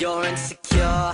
You're insecure,